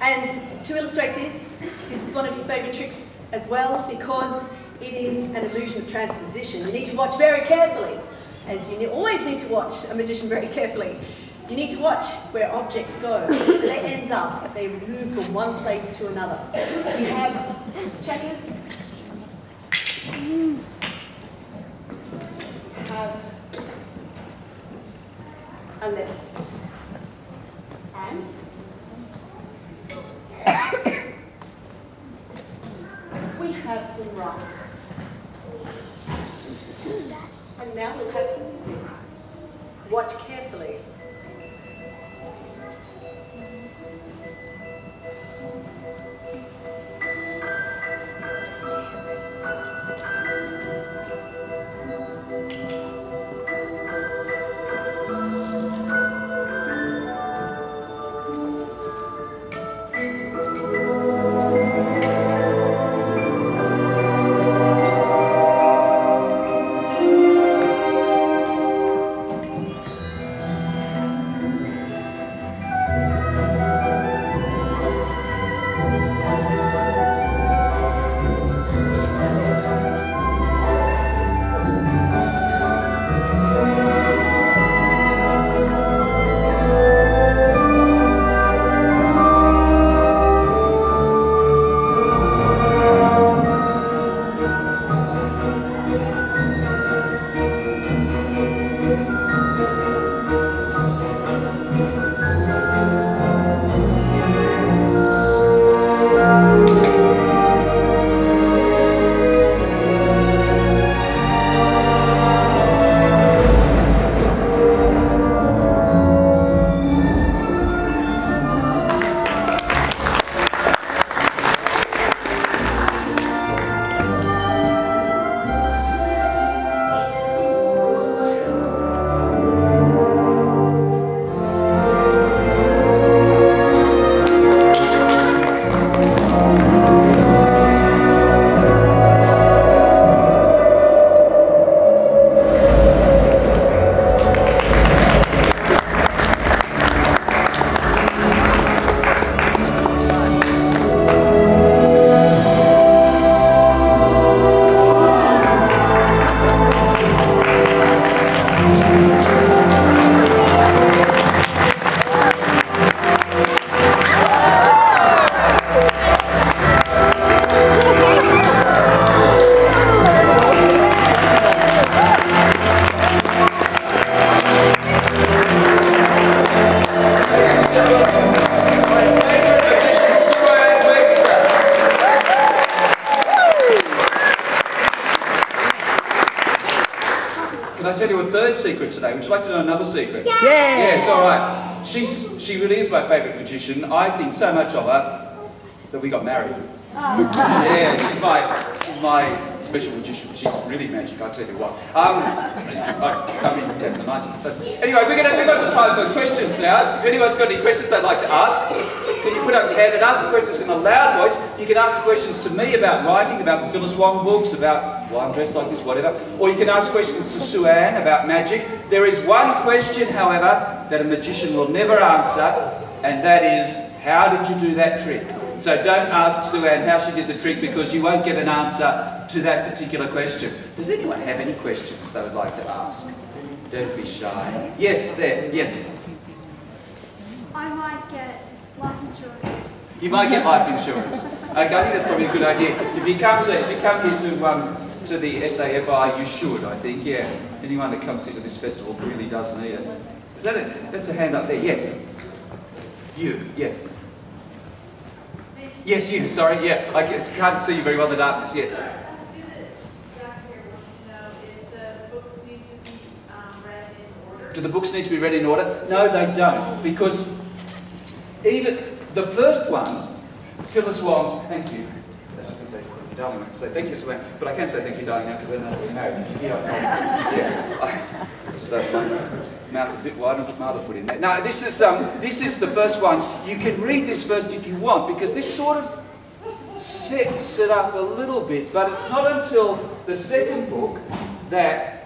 And to illustrate this, this is one of his favourite tricks as well because it is an illusion of transposition. You need to watch very carefully, as you always need to watch a magician very carefully. You need to watch where objects go. They end up, they move from one place to another. You have checkers,
secret today? Would you like to know another secret? Yeah. Yes, all right. She's, she really is my favourite magician. I think so much of her that we got married. yeah, she's my, she's my special magician. She's really magic, I tell you what. Um, I, I mean, yeah, the nicest. But anyway, we're gonna, we've got some time for questions now. If anyone's got any questions they'd like to ask, can you put up your hand and ask questions in a loud voice? You can ask questions to me about writing, about the Phyllis Wong books, about why I'm dressed like this, whatever. Or you can ask questions to Sue Anne about magic. There is one question, however, that a magician will never answer, and that is, how did you do that trick? So don't ask Sue Anne how she did the trick because you won't get an answer to that particular question. Does anyone have any questions they would like to ask? Don't be shy. Yes, there. Yes.
I might get life insurance.
You might get life insurance. Okay, I think that's probably a good idea. If you come to if you come here to um, to the SAFI, you should. I think. Yeah. Anyone that comes here to this festival really does need it. Is that it? That's a hand up there. Yes. You. Yes. Yes, you. Sorry. Yeah. I ca- can't see you very well in the darkness. Yes.
do this. Zach here wants to know if the books need to be um, read in order.
Do the books need to be read in order? No, they don't, because even the first one, Phyllis Wong, thank you. I was going to say, darling, I can say thank you, Savannah, but I can't say thank you, darling, now because I know it's married. Yeah, I told you. yeah. I just have my mouth a bit wide and put my other foot in there. Now, this is um, this is the first one. You can read this first if you want, because this sort of sets it up a little bit, but it's not until the second book that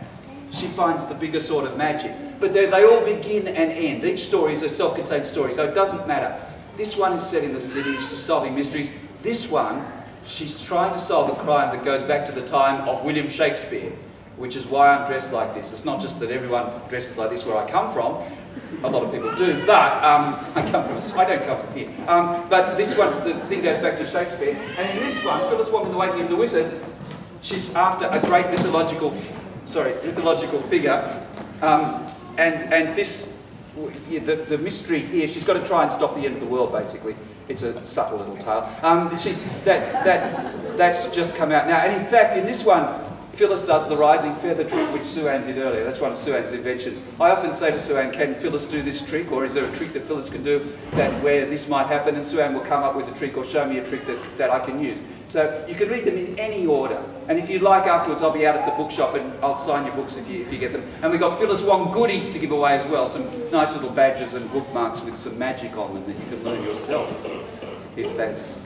she finds the bigger sort of magic. But they, all begin and end. Each story is a self-contained story, so it doesn't matter. This one is set in the city, she's solving mysteries. This one, she's trying to solve a crime that goes back to the time of William Shakespeare, which is why I'm dressed like this. It's not just that everyone dresses like this where I come from. A lot of people do, but um, I come from a, I don't come from here. Um, but this one, the thing goes back to Shakespeare. And in this one, Phyllis Wong The Waking of the Wizard, she's after a great mythological, sorry, mythological figure. Um, and, and this, the, the mystery here, she's got to try and stop the end of the world, basically. It's a subtle little tale. Um, she's, that, that, that's just come out now. And in fact, in this one, Phyllis does the rising feather trick, which Sue Anne did earlier. That's one of Sue Anne's inventions. I often say to Sue Anne, can Phyllis do this trick, or is there a trick that Phyllis can do that where this might happen? And Sue Anne will come up with a trick or show me a trick that, that I can use. So you can read them in any order. And if you'd like afterwards, I'll be out at the bookshop and I'll sign your books if you, if you get them. And we've got Phyllis Wong goodies to give away as well. Some nice little badges and bookmarks with some magic on them that you can learn yourself, if that's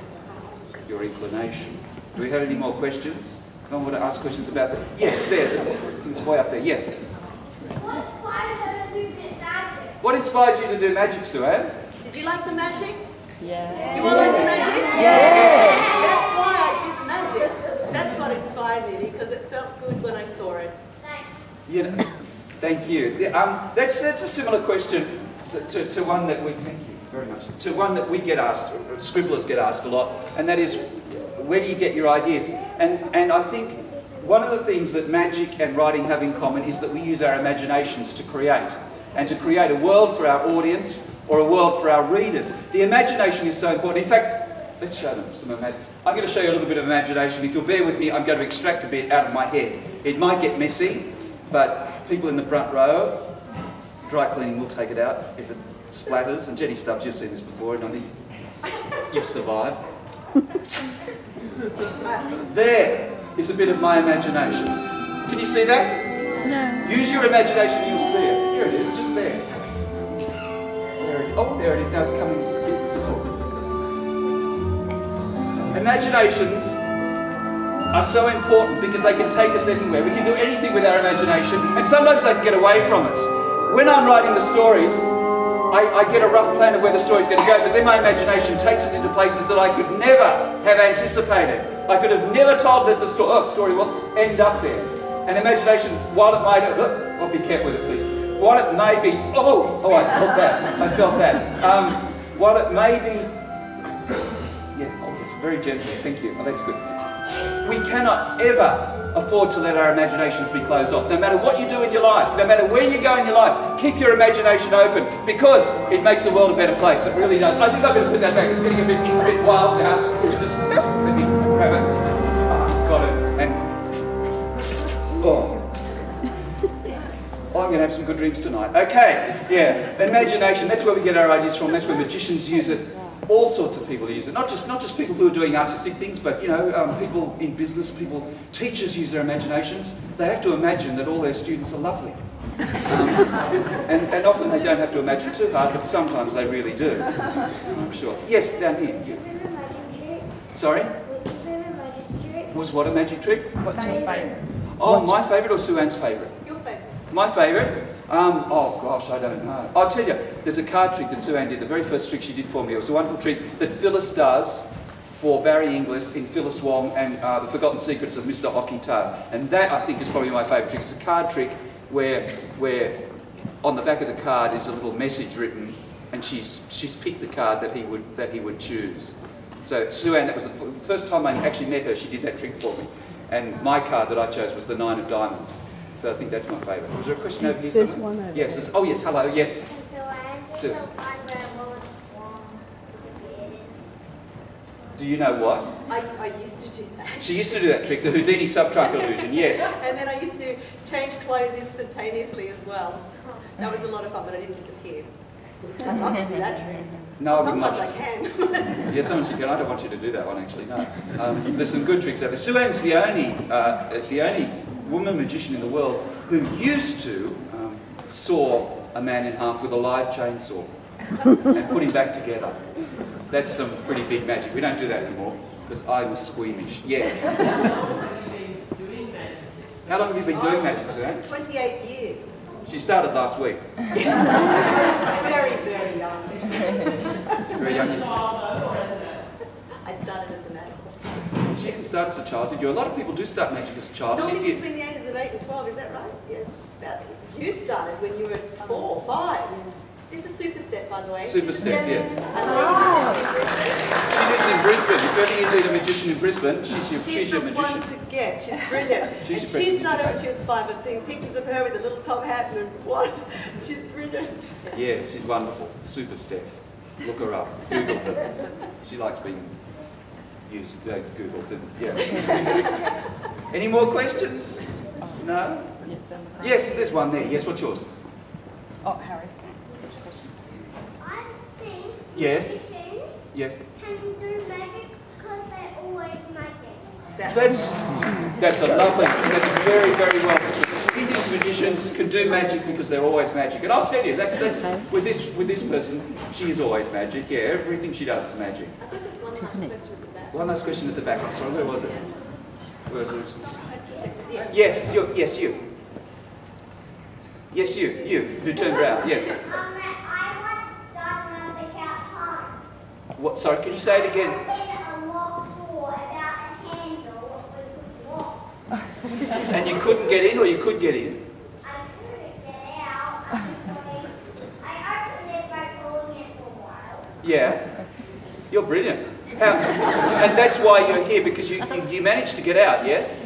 your inclination. Do we have any more questions? I want to ask questions about that. Yes, there. It's way up there. Yes.
What inspired her to do this magic?
What inspired you to do magic, Sue Anne?
Did you like the magic?
Yeah.
You all like the magic? Yeah. That's magic. That's what inspired me because it felt good when I saw it.
Thanks.
You know, thank you. Yeah, Um, that's, that's a similar question to, to, to one that we, thank you very much, to one that we get asked, scribblers get asked a lot, and that is, where do you get your ideas? And, and I think one of the things that magic and writing have in common is that we use our imaginations to create, and to create a world for our audience or a world for our readers. The imagination is so important. In fact, let's show them some imagination. I'm going to show you a little bit of imagination. If you'll bear with me, I'm going to extract a bit out of my head. It might get messy, but people in the front row, dry cleaning will take it out if it splatters. And Jenny Stubbs, you've seen this before, and I think you've survived. There is a bit of my imagination. Can you see that?
No.
Use your imagination you'll see it. Here it is, just there. there it, oh, there it is. Now it's coming. Imaginations are so important because they can take us anywhere. We can do anything with our imagination, and sometimes they can get away from us. When I'm writing the stories, I, I get a rough plan of where the story's going to go, but then my imagination takes it into places that I could never have anticipated. I could have never told that the sto- oh, story will end up there. And imagination, while it might, oh, oh, be careful with it, please. While it may be, oh, oh, I felt that. I felt that. Um, while it may be, very gently. Thank you. Oh, that's good. We cannot ever afford to let our imaginations be closed off. No matter what you do in your life, no matter where you go in your life, keep your imagination open because it makes the world a better place. It really does. I think I'm going to put that back. It's getting a bit, a bit wild now. You just let me grab it. Ah, got it. And oh. Oh, I'm going to have some good dreams tonight. Okay, yeah, imagination. That's where we get our ideas from. That's where magicians use it. All sorts of people use it. Not just not just people who are doing artistic things, but you know, um, people in business, people, teachers use their imaginations. They have to imagine that all their students are lovely. Um, and, and often they don't have to imagine too hard, but sometimes they really do. I'm sure. Yes, down here. You.
Give a magic trick.
Sorry,
Would you a magic trick?
was what a magic trick?
What's your favourite?
Oh, my favourite or Sue Anne's favourite?
Your favourite?
My favourite? Um, oh gosh, I don't know. I'll tell you, there's a card trick that Sue Anne did, the very first trick she did for me. It was a wonderful trick that Phyllis does for Barry Inglis in Phyllis Wong and uh, The Forgotten Secrets of Mr. Okyto. And that, I think, is probably my favourite trick. It's a card trick where, where on the back of the card is a little message written and she's, she's picked the card that he would, that he would choose. So Sue Anne, that was the first time I actually met her, she did that trick for me. And my card that I chose was the Nine of Diamonds. So I think that's my favourite. Was there a question over here?
There's
somewhere?
one over
Yes, there's- oh yes, hello, yes.
So I
So-
think the one where Wallace Wong disappeared.
Do you know what?
I, I used to do that.
She used to do that trick, the Houdini subtrunk illusion, yes. [laughs]
And then I used to change clothes instantaneously as well. That was a lot of fun, but I didn't disappear. I'd love to do that trick.
No, I wouldn't
Sometimes I
like
can. [laughs]
Yes, someone said, I don't want you to do that one actually, no. Um, there's some good tricks out there. Sue Anne's the only, uh, the only woman magician in the world who used to um, saw a man in half with a live chainsaw and put him back together. That's some pretty big magic. We don't do that anymore because I was squeamish. Yes. How long have you been doing magic, Sue Anne?
28 years.
She started last week.
Was [laughs] very, very young.
Very young.
I started as an adult.
She didn't start as a child, did you? A lot of people do start magic as a child. and
Normally
you,
between the ages of 8 and 12, is that right? Yes. About, you started when you were 4, 5. This is Super Steph, by the way.
Super Steph, yeah.
is
she lives in Brisbane. If ever you need a magician in Brisbane, she's your,
She's
she's your
the
magician.
one to get. She's brilliant.
She's
and she
present
started when she was 5. I've seen pictures of her with a little top hat and what? She's brilliant.
Yeah, she's wonderful. Super Steph. Look her up. Google her. She likes being used, uh, Googled. And, yeah. Any more questions? No?
Yeah, down the-
Yes, there's one there. Yes, what's yours?
Oh, Harry.
I think
Yes.
magicians
Yes.
can do magic because they're always magic.
That's that's a lovely. That's very very well. He thinks magicians can do magic because they're always magic, and I'll tell you that's that's with this with this person, she is always magic. Yeah, everything she does is magic.
I think there's one last question at the back.
One last question at the back. I'm sorry, where was it? Where was it?
Yes.
Yes, you. Yes, you. Yes, you. You who turned around. [laughs] Yes.
Um, I once done when I was a cat home.
What? Sorry, can you say it again?
I hit a locked door about a handle of it was locked.
And you couldn't get in, or you could get in.
I couldn't get out. I, I opened it by pulling it for a while.
Yeah. You're brilliant. How, [laughs] and that's why you're here because you, you, you managed to get out. Yes.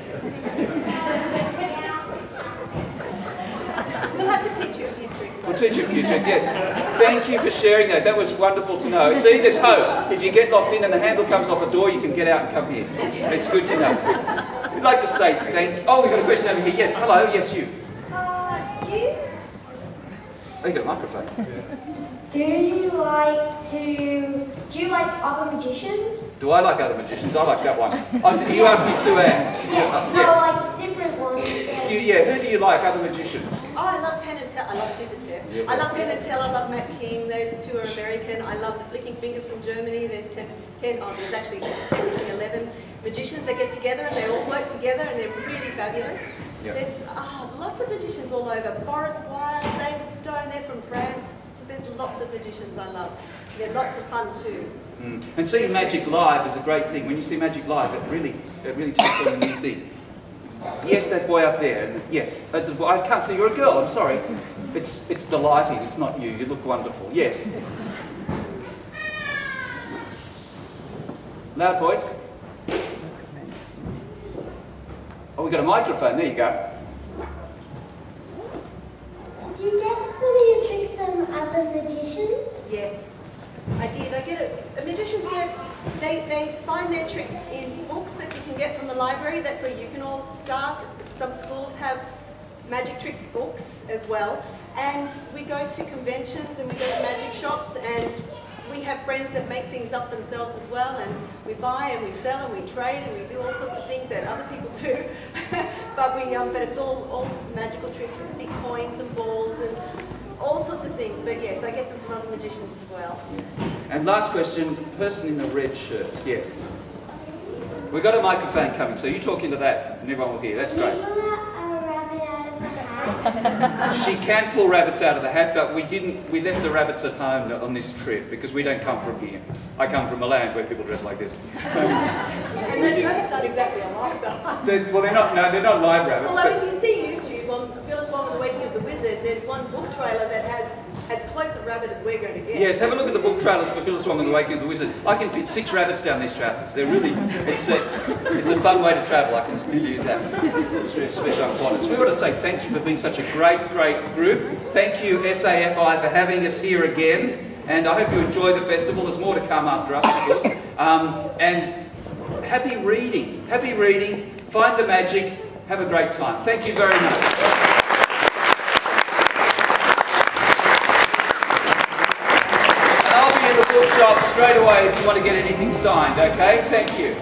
We'll have to teach you a few tricks.
We'll teach you a few tricks, yeah. Thank you for sharing that. That was wonderful to know. See, there's hope. If you get locked in and the handle comes off a door, you can get out and come here. It's good to know. We'd like to say thank you. Oh, we've got a question over here. Yes, hello. Yes, you.
Uh, you
Oh, you got a microphone.
Do you like to, do you like other magicians?
Do I like other magicians? I like that one. Oh, did you asked me Sue Anne.
Yeah, no, like different ones.
Do you, yeah, who do you like, other magicians?
Oh, I love Penn and Teller. I love Super Steph.
Yeah.
I love Penn and Teller. I love Mac King. Those two are American. I love the Flicking Fingers from Germany. There's 10, 10 oh, there's actually technically 11 magicians that get together and they all work together and they're really fabulous.
Yeah.
There's oh, lots of magicians all over. Boris Wild, David Stone, they're from France. There's lots of magicians I love. They're lots of fun too.
Mm. And seeing magic live is a great thing. When you see magic live, it really, it really takes on a new thing. Yes, that boy up there. Yes, that's a boy. I can't see. You're a girl. I'm sorry. It's it's the lighting. It's not you. You look wonderful. Yes. Loud voice. Oh, we got a microphone. There you go.
Did you get some of your tricks magicians?
Yes, I did. I get it. The magicians get, they, they find their tricks in books that you can get from the library. That's where you can all start. Some schools have magic trick books as well. And we go to conventions and we go to magic shops and we have friends that make things up themselves as well and we buy and we sell and we trade and we do all sorts of things that other people do. [laughs] but we um, but it's all, all magical tricks. It can be coins and balls and all sorts of things. But yes, I get them from other magicians as well.
And last question, person in the red shirt. Yes. We've got a microphone coming, so you talk into that and everyone will hear. That's
Can you
great.
pull a, a rabbit out of a hat?
She can pull rabbits out of the hat, but we didn't. We left the rabbits at home on this trip because we don't come from here. I come from a land where people dress like this. [laughs]
And those rabbits aren't exactly alike though.
They're, well, they're not. No, they're not live rabbits.
Although if you see YouTube on Phyllis Wong and the Waking of the Wizard, there's one book trailer that has as close a rabbit as we're going to get.
yes, have a look at the book trailers for Phyllis Wong and the of the Wizard. I can fit six rabbits down these trousers. They're really. It's a. It's a fun way to travel. I can tell you that. Especially on Qantas. We want to say thank you for being such a great, great group. Thank you SAFI for having us here again. And I hope you enjoy the festival. There's more to come after us, of course. Um, and happy reading. Happy reading. Find the magic. Have a great time. Thank you very much. straight away if you want to get anything signed, okay? Thank you.